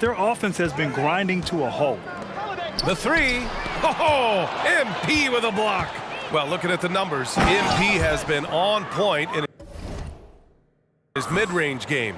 their offense has been grinding to a halt. The three. Oh, MP with a block. Well, looking at the numbers, MP has been on point in his mid-range game.